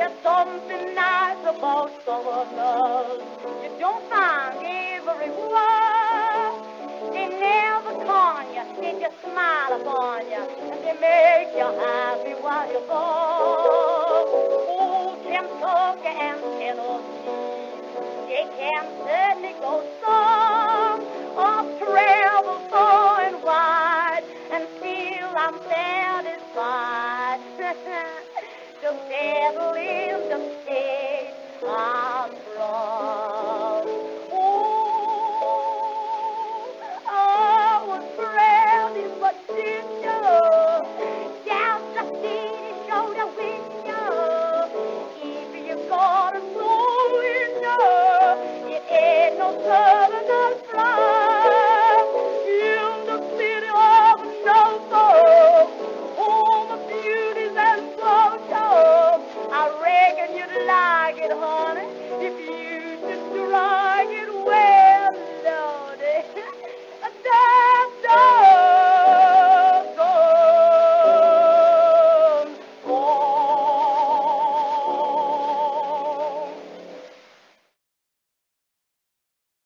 There's something nice about someone love. You don't find everywhere. They never con you, they just smile upon you, and they make you happy while you go. Oh, Kentucky and Tennessee, they can certainly go some or travel far and wide, and still I'm satisfied. to settle in. I get home.